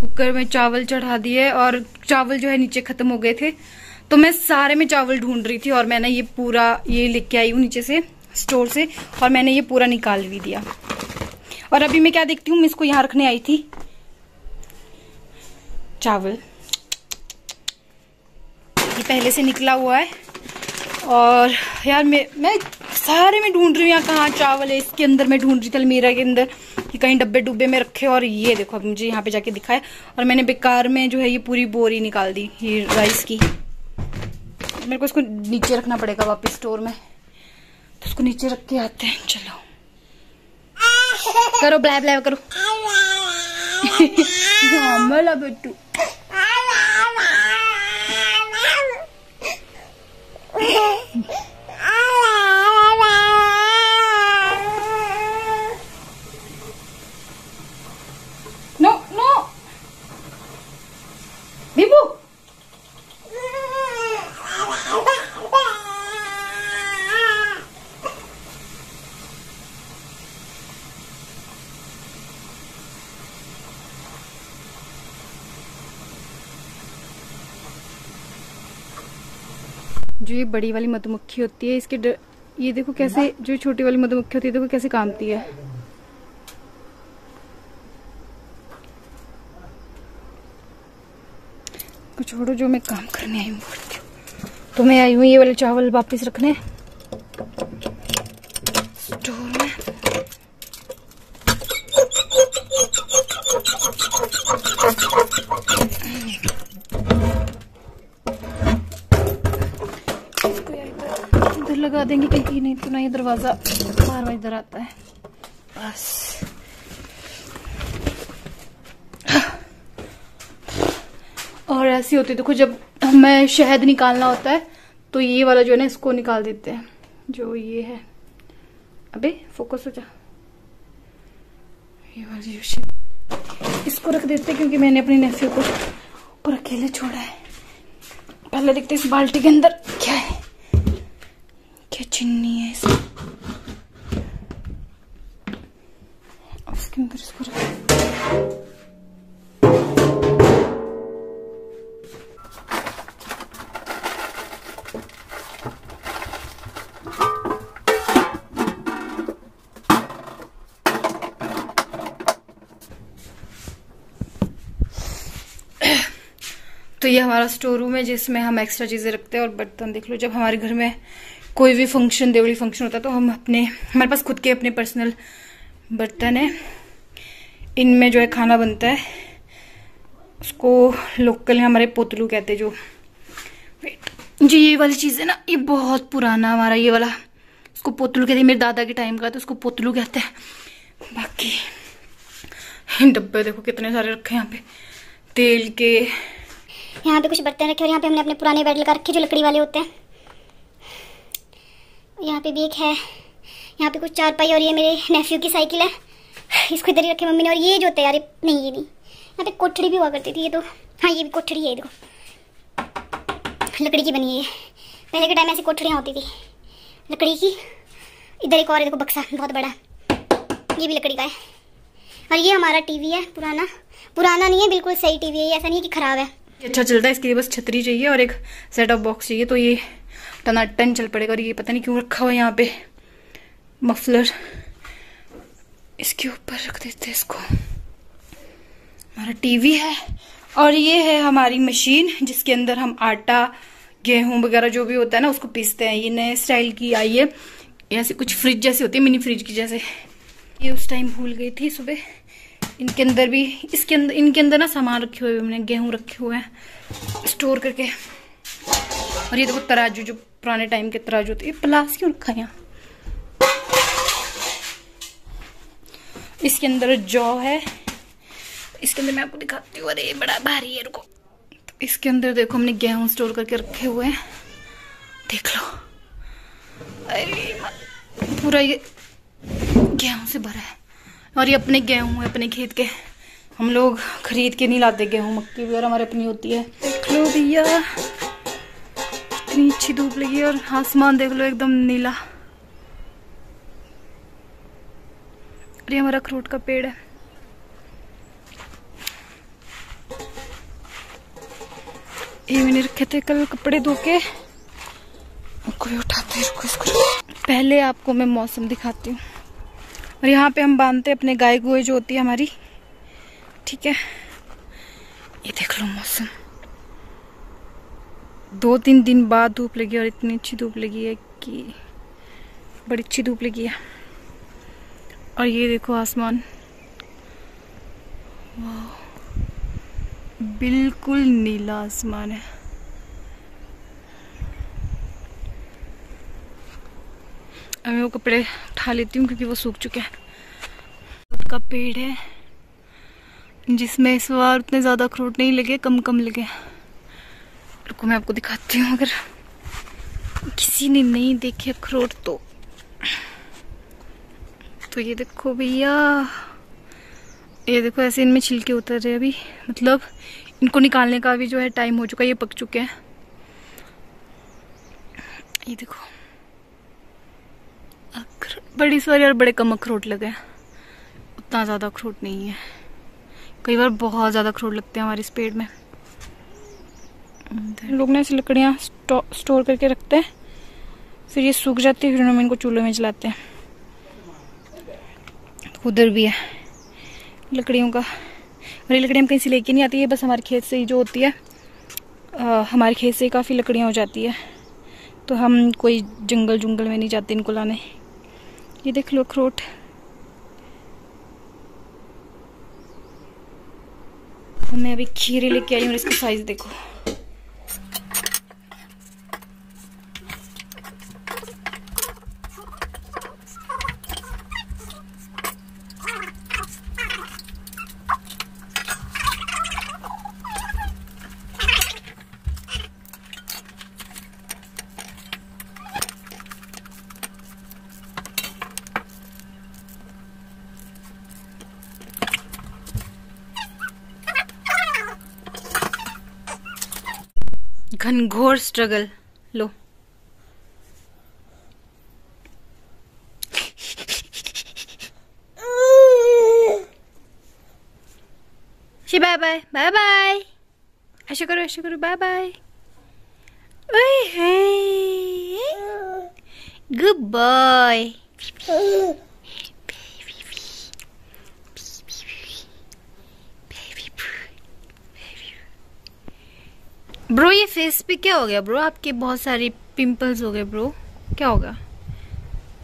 Cooker में चावल चढ़ा दिए और चावल जो है नीचे खत्म हो गए थे। तो मैं सारे में चावल ढूंढ रही थी और मैंने ये पूरा ये लेके आई हूँ नीचे से, स्टोर से, और मैंने ये पूरा निकाल भी दिया। और अभी मैं क्या देखती हूँ? मैं इसको यहाँ रखने आई थी। चावल। पहले से निकला हुआ है। और यार मैं मैं सारे में ढूंढ रही हूँ यहाँ कहाँ चावल है, इसके अंदर मैं ढूंढ रही थी अलमीरा के अंदर कि कहीं डब्बे डुब्बे में रखे और ये देखो, अब मुझे यहाँ पे जाके दिखाया। और मैंने बेकार में जो है ये पूरी बोरी निकाल दी, ये राइस की। मेरे को इसको नीचे रखना पड़ेगा वापस स्टोर में। तो उसको नीचे रख के आते हैं, चलो। करो ब्लै ब्लै करो। बेटू। Ha ha ha! जो ये बड़ी वाली मधुमक्खी होती है इसके डर, ये देखो कैसे जो छोटी वाली मधुमक्खी होती है देखो कैसे कामती है। छोड़ो जो मैं काम करने आई हूँ तो मैं आई हूँ ये वाले चावल वापस रखने। नहीं तो ना ये दरवाज़ा बार बार इधर आता है। बस। और ऐसी होती है, देखो जब हमें शहद निकालना होता है तो ये वाला जो है ना, इसको निकाल देते हैं, जो ये है। अबे फोकस हो जा। ये वाली जो shit- इसको रख देते हैं, क्योंकि मैंने अपनी नेफ्यू को ऊपर अकेले छोड़ा है। पहले देखते इस बाल्टी के अंदर। क्या चिन्नी है इसको तो ये हमारा स्टोर रूम है जिसमें हम एक्स्ट्रा चीज़ें रखते हैं और बर्तन देख लो। जब हमारे घर में कोई भी फ़ंक्शन देवली फ़ंक्शन होता है तो हम अपने, हमारे पास खुद के अपने पर्सनल बर्तन है। इनमें जो है खाना बनता है। उसको लोकल हमारे पोतलू कहते हैं जो। जी ये वाली चीज़ है ना, ये बहुत पुराना हमारा ये वाला। उसको पोतलू कहते हैं, मेरे दादा के टाइम का तो उसको पोतलू कहते हैं। बाकी डब्बे देखो कितने सारे रखे हैं यहाँ पे। तेल के। यहाँ पे कुछ बर्तन रखे और यहाँ पे हमने अपने पुराने बेड लगा रखे जो लकड़ी वाले होते हैं। यहाँ पे भी एक है। यहाँ पे कुछ चार पाई और ये मेरे नेफ्यू की साइकिल है। इसको इधर ही रखे मम्मी ने। और ये जो होता है यार नहीं, ये नहीं। यहाँ पे कोठड़ी भी हुआ करती थी, ये तो। हाँ ये भी कोठड़ी है देखो लकड़ी की बनी है ये। पहले के टाइम ऐसी कोठड़ियाँ होती थी। लकड़ी की। इधर एक और देखो, बक्सा, बहुत बड़ा। ये भी लकड़ी का है। और ये हमारा टीवी है, पुराना। पुराना नहीं है, बिल्कुल सही टीवी है ऐसा नहीं है कि खराब है। अच्छा चलता है, इसके लिए बस छतरी चाहिए और एक सेट ऑफ़ बॉक्स चाहिए तो ये टनाटन चल पड़ेगा और ये पता नहीं क्यों रखा हुआ यहाँ पे। मफलर। इसके ऊपर रख देते हैं इसको। हमारा टीवी है और ये है हमारी मशीन जिसके अंदर हम आटा, गेहूँ वगैरह जो भी होता है ना, उसको पीसते हैं। ये नए स्टाइल की आई है। ऐसे कुछ फ्रिज जैसे होती है, मिनी फ्रिज की जैसे। ये उस टाइम भूल गई थी सुबह। इनके अंदर भी, इसके अंदर इनके अंदर ना सामान रखे हुए हमने, गेहूँ रखे हुए हैं। स्टोर करके। और ये देखो तराजू जो पुराने टाइम के तराजू होते ये प्लास क्यों रखा यहाँ इसके अंदर जौ है। इसके अंदर मैं आपको दिखाती हूँ अरे बड़ा भारी है, रुको। तो इसके अंदर देखो, हमने गेहूँ स्टोर करके रखे हुए हैं। देख लो। अरे पूरा ये गेहूँ से भरा है। और ये अपने गेहूँ है, अपने खेत के। हम लोग खरीद के नहीं लाते गेहूँ, मक्की और हमारे अपनी होती है। देख लो भैया। इतनी अच्छी धूप लगी है और आसमान देख लो, एकदम नीला। ये हमारा अखरोट का पेड़ है। ये मैंने रखे थे कल कपड़े धो के। कोई उठाते रुको, इसको पहले आपको मैं मौसम दिखाती हूँ। और यहाँ पे हम बांधते अपने गाय गुए जो होती है हमारी। ठीक है? ये देख लो मौसम। दो तीन दिन बाद धूप लगी और इतनी अच्छी धूप लगी है कि बड़ी अच्छी धूप लगी है। और ये देखो आसमान। बिल्कुल नीला आसमान है। अब मैं वो कपड़े उठा लेती हूँ क्योंकि वो सूख चुके हैं। का पेड़ है, जिसमें इस बार उतने ज़्यादा अखरोट नहीं लगे कम कम लगे। रुको मैं आपको दिखाती हूँ, अगर किसी ने नहीं देखे अखरोट तो। तो ये देखो भैया, ये देखो ऐसे इनमें छिलके उतर रहे अभी। मतलब इनको निकालने का भी जो है टाइम हो चुका है, ये पक चुके हैं। ये देखो। अखरोट बड़ी सारी और बड़े कम अखरोट लगे हैं। उतना ज़्यादा अखरोट नहीं है। कई बार बहुत ज़्यादा अखरोट लगते हैं हमारे इस पेड़ में। लोग ना ऐसी लकड़ियाँ स्टोर करके रखते हैं। फिर ये सूख जाती है फिर हम इनको चूल्हे में जलाते हैं। तो उधर भी है। लकड़ियों का। और ये लकड़ियाँ हम कहीं से लेके नहीं आती है बस हमारे खेत से ही जो होती है आ, हमारे खेत से काफ़ी लकड़ियाँ हो जाती है। तो हम कोई जंगल जुंगल में नहीं जाते इनको लाने। ये देख लो अखरोट। मैं अभी खीरे लेके आई हूँ इसका साइज़ देखो। घनघोर स्ट्रगल लो बाय बाय बाय बाय ऐसे करो ऐसे करो bye bye good boy bro ये फेस पे क्या हो गया? ब्रो आपके बहुत सारे पिंपल्स हो गए ब्रो क्या होगा?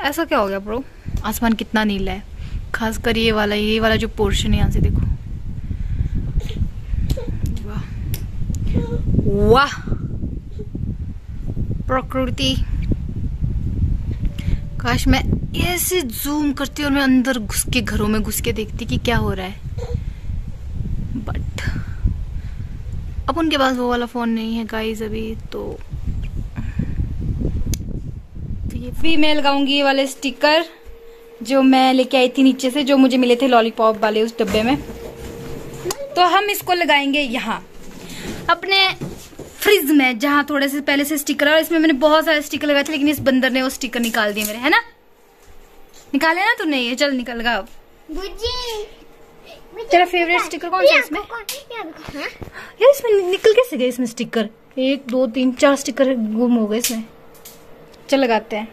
ऐसा क्या हो गया ब्रो आसमान कितना नीला है। खासकर ये वाला ये वाला जो पोर्शन है यहाँ से देखो। वाह। वाह। प्रकृति। काश मैं ऐसे जूम करती और मैं अंदर घुस के घरों में घुस के देखती कि क्या हो रहा है। अब उनके पास वो वाला फ़ोन नहीं है गाइस अभी तो तो ये भी मैं लगाऊँगी ये वाले स्टिकर जो मैं लेके आई थी नीचे से जो मुझे मिले थे लॉलीपॉप वाले उस डब्बे में। तो हम इसको लगाएँगे यहाँ। अपने फ्रिज में जहाँ थोड़े से पहले से स्टिकर और इसमें मैंने बहुत सारे स्टिकर लगाए थे लेकिन इस बंदर ने वो स्टिकर निकाल दिए मेरे है ना? निकाले ना तूने ये? चल निकल लगाओ। तेरा फेवरेट स्टिकर कौन सा इसमें? यार इसमें निकल कैसे गए इसमें स्टिकर एक दो तीन चार स्टिकर गुम हो गए इसमें। चल लगाते हैं।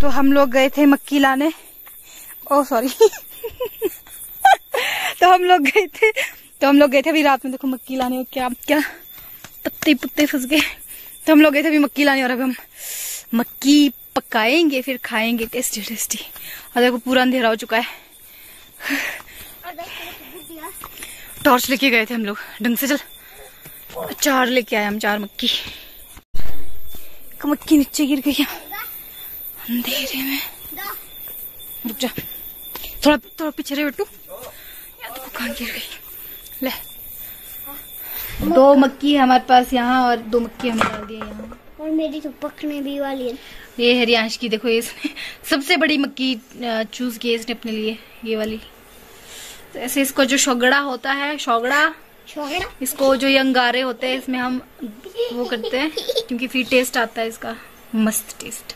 तो हम लोग गए थे मक्की लाने। ओ सॉरी तो हम लोग गए थे तो हम लोग गए थे अभी रात में। देखो, मक्की लाने और क्या क्या पत्ते पुत्ते फंस गए। तो हम लोग गए थे अभी मक्की लाने और अब हम मक्की पकाएँगे, फिर खाएँगे। Tasty tasty. और देखो, पूरा अंधेरा हो चुका है। टॉर्च लेके गए थे हम लोग। ढंग से चल। चार लेके आए हम, चार मक्की। मक्की नीचे गिर गई। अंधेरे में रुक जा। थोड़ा थोड़ा पीछे रहे बेटू तो कहाँ गिर गई। ले। दो मक्की है हमारे पास यहाँ और दो मक्की हमने डाल दी है यहाँ। और मेरी तो पकने भी वाली है। ये है रियांश की देखो ये इसने सबसे बड़ी मक्की चूज़ की है इसने अपने लिए ये वाली। तो ऐसे इसको जो शोगड़ा होता है शोगड़ा छोड़ा इसको जो ये अंगारे होते हैं इसमें हम वो करते हैं क्योंकि फिर टेस्ट आता है इसका। मस्त टेस्ट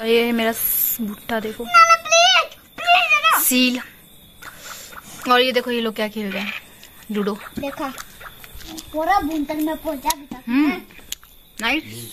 और ये है मेरा भुट्टा देखो। प्लीज़ प्लीज़ सील और ये देखो ये लोग क्या खेल रहे हैं? लूडो देखा। पूरा में पहुँचा भी था हम्म नाइस